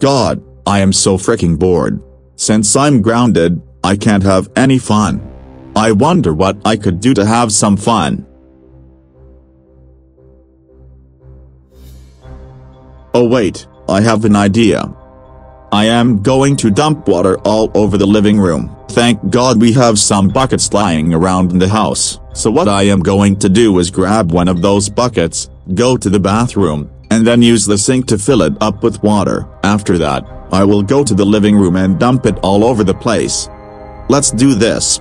God, I am so freaking bored. Since I'm grounded, I can't have any fun. I wonder what I could do to have some fun. Oh wait, I have an idea. I am going to dump water all over the living room. Thank God we have some buckets lying around in the house. So what I am going to do is grab one of those buckets, go to the bathroom, and then use the sink to fill it up with water. After that, I will go to the living room and dump it all over the place. Let's do this.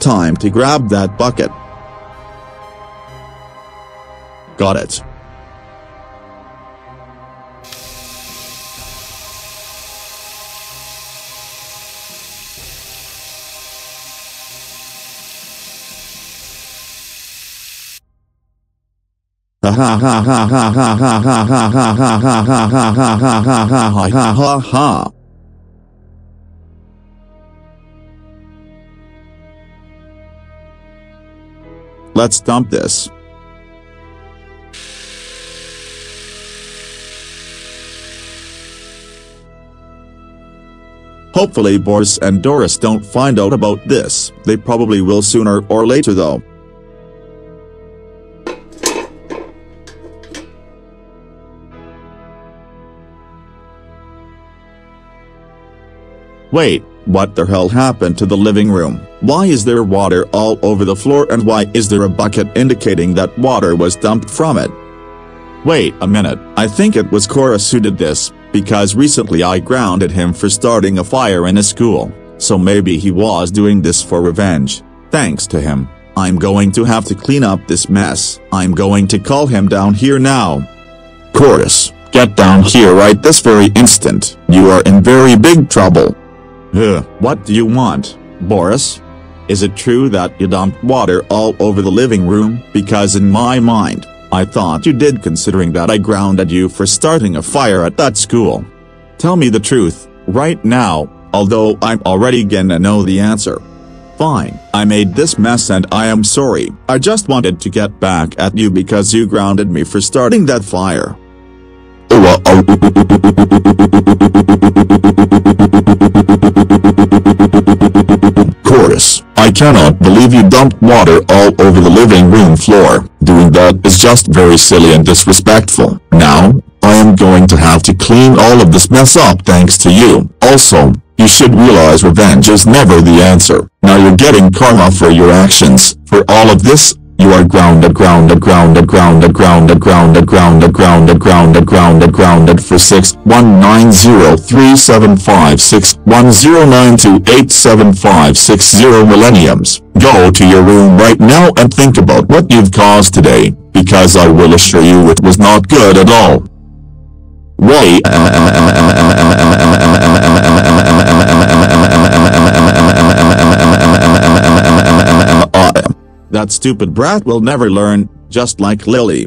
Time to grab that bucket. Got it. Ha ha ha ha ha ha ha ha ha ha ha ha ha ha. Let's dump this. Hopefully Boris and Doris don't find out about this, they probably will sooner or later though. Wait, what the hell happened to the living room? Why is there water all over the floor and why is there a bucket indicating that water was dumped from it? Wait a minute, I think it was Coris who did this, because recently I grounded him for starting a fire in a school, so maybe he was doing this for revenge. Thanks to him, I'm going to have to clean up this mess. I'm going to call him down here now. Coris, get down here right this very instant. You are in very big trouble. Ugh, what do you want, Boris? Is it true that you dumped water all over the living room? Because in my mind, I thought you did considering that I grounded you for starting a fire at that school. Tell me the truth, right now, although I'm already gonna know the answer. Fine, I made this mess and I am sorry. I just wanted to get back at you because you grounded me for starting that fire. Oh, uh, oh, oh, cannot believe you dumped water all over the living room floor. Doing that is just very silly and disrespectful. Now, I am going to have to clean all of this mess up thanks to you. Also, you should realize revenge is never the answer. Now you're getting karma for your actions. For all of this, you are grounded, grounded, grounded, grounded, grounded, grounded, grounded, grounded, grounded, grounded, grounded for six one nine zero three seven five six one zero nine two eight seven five six zero millenniums. Go to your room right now and think about what you've caused today, because I will assure you it was not good at all. Wait. That stupid brat will never learn, just like Lily.